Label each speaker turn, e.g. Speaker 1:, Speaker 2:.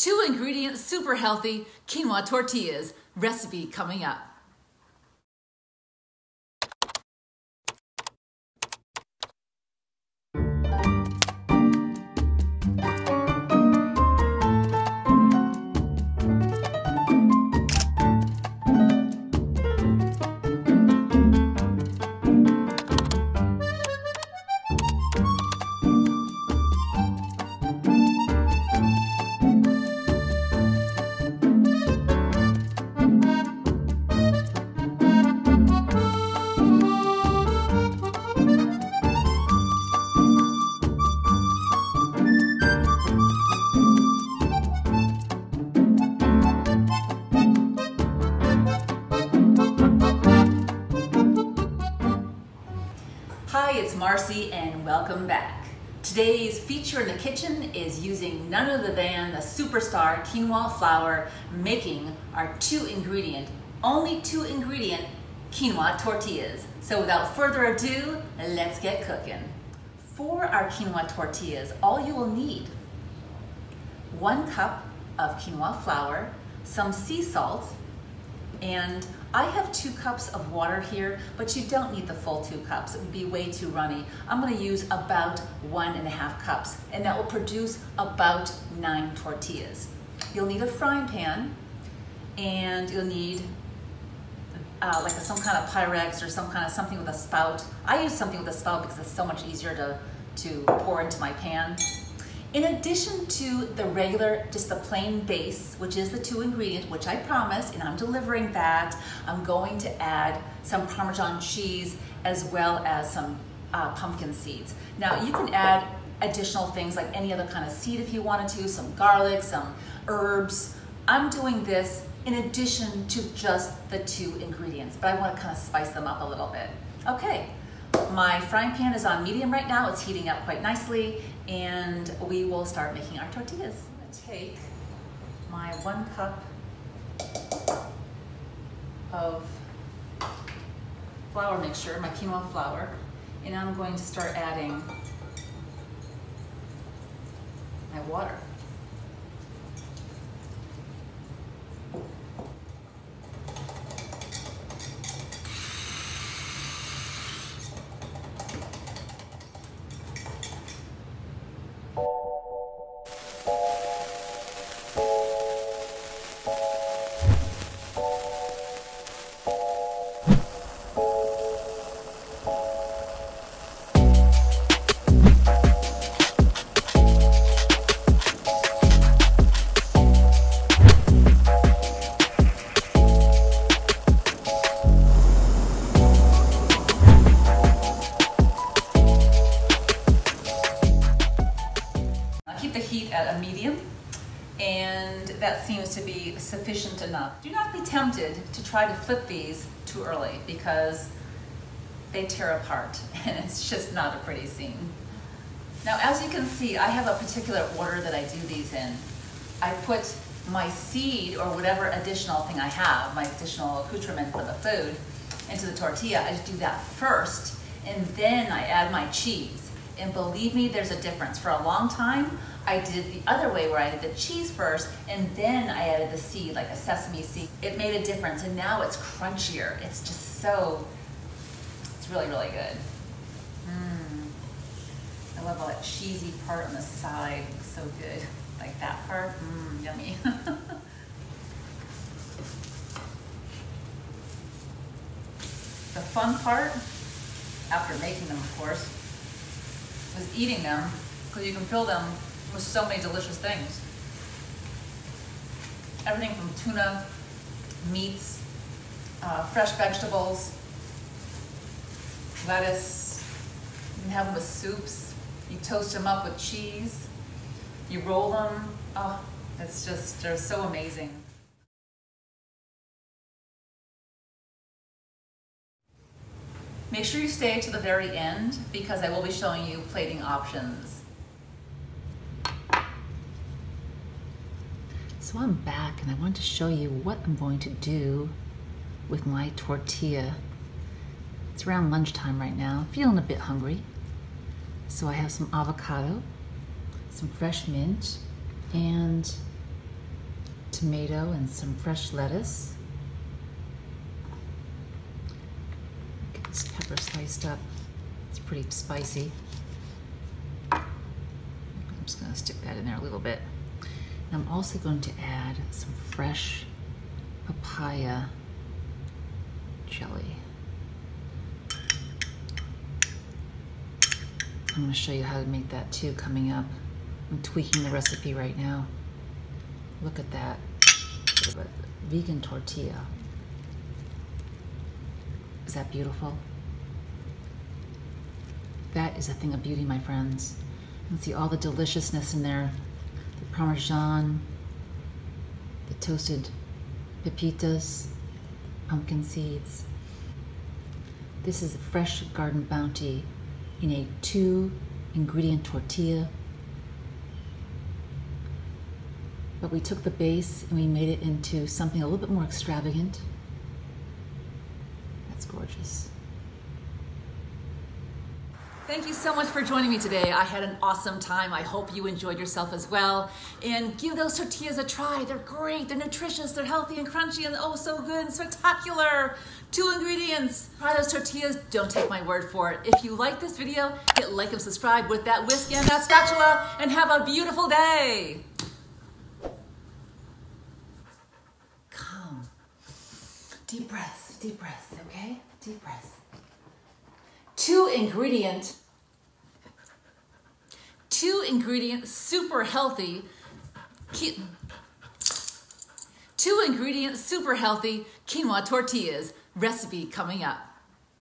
Speaker 1: Two ingredient, super healthy quinoa tortillas. Recipe coming up. Hi, it's Marcie and welcome back. Today's feature in the kitchen is using none other than the superstar quinoa flour making our two ingredient, only two ingredient quinoa tortillas. So without further ado, let's get cooking. For our quinoa tortillas, all you will need one cup of quinoa flour, some sea salt, and I have two cups of water here, but you don't need the full two cups. It would be way too runny. I'm gonna use about one and a half cups, and that will produce about nine tortillas. You'll need a frying pan, and you'll need uh, like some kind of Pyrex or some kind of something with a spout. I use something with a spout because it's so much easier to, to pour into my pan. In addition to the regular, just the plain base, which is the two ingredient, which I promised, and I'm delivering that, I'm going to add some Parmesan cheese as well as some uh, pumpkin seeds. Now you can add additional things like any other kind of seed if you wanted to, some garlic, some herbs. I'm doing this in addition to just the two ingredients, but I want to kind of spice them up a little bit. Okay, my frying pan is on medium right now. It's heating up quite nicely and we will start making our tortillas. I'm gonna take my one cup of flour mixture, my quinoa flour, and I'm going to start adding my water. Heat at a medium and that seems to be sufficient enough. Do not be tempted to try to flip these too early because they tear apart and it's just not a pretty scene. Now as you can see, I have a particular order that I do these in. I put my seed or whatever additional thing I have, my additional accoutrement for the food, into the tortilla. I just do that first and then I add my cheese. And believe me, there's a difference. For a long time, I did it the other way where I did the cheese first and then I added the seed, like a sesame seed. It made a difference and now it's crunchier. It's just so, it's really, really good. Mmm. I love all that cheesy part on the side. It's so good. Like that part, mmm, yummy. the fun part, after making them of course, eating them because you can fill them with so many delicious things. Everything from tuna, meats, uh, fresh vegetables, lettuce. You can have them with soups. You toast them up with cheese. You roll them. Oh, it's just, they're so amazing. Make sure you stay to the very end because I will be showing you plating options. So I'm back and I want to show you what I'm going to do with my tortilla. It's around lunchtime right now, feeling a bit hungry. So I have some avocado, some fresh mint, and tomato and some fresh lettuce. Get this pepper sliced up. It's pretty spicy. I'm just gonna stick that in there a little bit. And I'm also going to add some fresh papaya jelly. I'm going to show you how to make that too coming up. I'm tweaking the recipe right now. Look at that. vegan tortilla. Is that beautiful? That is a thing of beauty, my friends. You can see all the deliciousness in there. The Parmesan, the toasted pepitas, pumpkin seeds. This is a fresh garden bounty in a two ingredient tortilla. But we took the base and we made it into something a little bit more extravagant. That's gorgeous. Thank you so much for joining me today. I had an awesome time. I hope you enjoyed yourself as well. And give those tortillas a try. They're great, they're nutritious, they're healthy and crunchy, and oh, so good and spectacular. Two ingredients. Try those tortillas. Don't take my word for it. If you like this video, hit like and subscribe with that whisk and that spatula, and have a beautiful day. Come. Deep breaths, deep breaths, okay? Deep breaths two ingredient, two ingredient, super healthy, two ingredient, super healthy quinoa tortillas recipe coming up.